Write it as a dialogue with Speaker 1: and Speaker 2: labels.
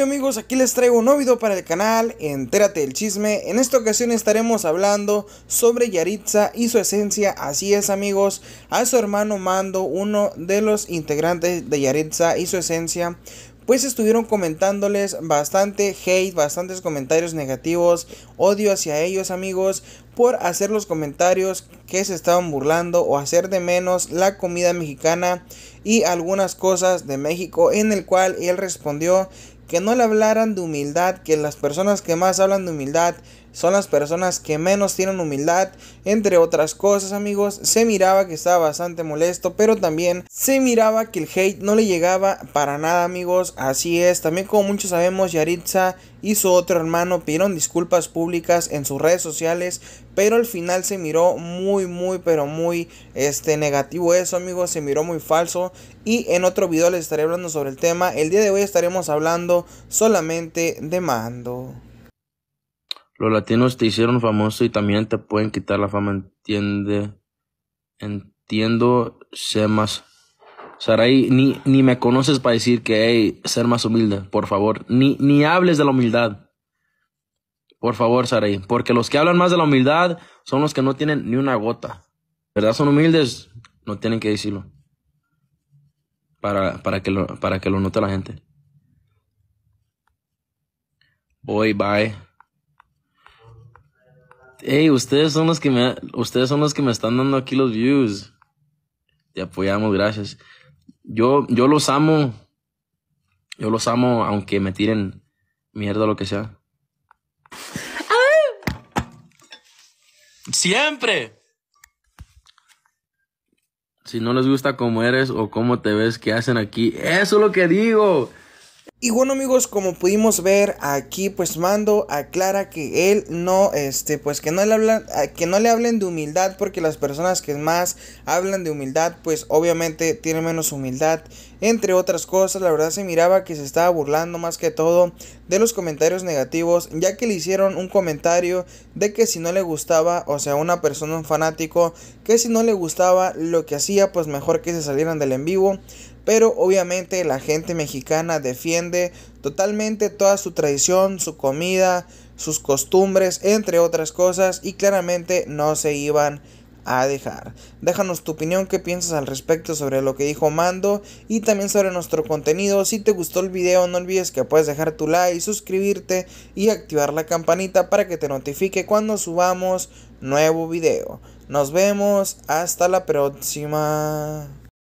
Speaker 1: amigos? Aquí les traigo un nuevo video para el canal, entérate del chisme. En esta ocasión estaremos hablando sobre Yaritza y su esencia, así es amigos. A su hermano Mando, uno de los integrantes de Yaritza y su esencia, pues estuvieron comentándoles bastante hate, bastantes comentarios negativos, odio hacia ellos amigos, por hacer los comentarios que se estaban burlando o hacer de menos la comida mexicana y algunas cosas de México en el cual él respondió que no le hablaran de humildad, que las personas que más hablan de humildad son las personas que menos tienen humildad, entre otras cosas amigos, se miraba que estaba bastante molesto, pero también se miraba que el hate no le llegaba para nada amigos, así es, también como muchos sabemos Yaritza y su otro hermano pidieron disculpas públicas en sus redes sociales, pero al final se miró muy muy pero muy este negativo eso amigos, se miró muy falso. Y en otro video les estaré hablando sobre el tema, el día de hoy estaremos hablando solamente de mando.
Speaker 2: Los latinos te hicieron famoso y también te pueden quitar la fama, entiende. Entiendo, sé más. Saray, ni, ni me conoces para decir que ser más humilde, por favor. Ni, ni hables de la humildad. Por favor, Saray. Porque los que hablan más de la humildad son los que no tienen ni una gota. ¿Verdad? Son humildes, no tienen que decirlo. Para, para, que, lo, para que lo note la gente. Boy, bye. Hey, ustedes son los que me, ustedes son los que me están dando aquí los views. Te apoyamos, gracias. Yo, yo los amo. Yo los amo, aunque me tiren mierda o lo que sea. Siempre. Si no les gusta cómo eres o cómo te ves, ¿qué hacen aquí? Eso es lo que digo.
Speaker 1: Y bueno amigos, como pudimos ver aquí, pues Mando aclara que él no, este, pues que no le hablan, que no le hablen de humildad, porque las personas que más hablan de humildad, pues obviamente tienen menos humildad, entre otras cosas. La verdad se miraba que se estaba burlando más que todo de los comentarios negativos, ya que le hicieron un comentario de que si no le gustaba, o sea, una persona, un fanático, que si no le gustaba lo que hacía, pues mejor que se salieran del en vivo. Pero obviamente la gente mexicana defiende totalmente toda su tradición, su comida, sus costumbres, entre otras cosas, y claramente no se iban a dejar. Déjanos tu opinión, qué piensas al respecto sobre lo que dijo Mando y también sobre nuestro contenido. Si te gustó el video, no olvides que puedes dejar tu like, suscribirte y activar la campanita para que te notifique cuando subamos nuevo video. Nos vemos, hasta la próxima.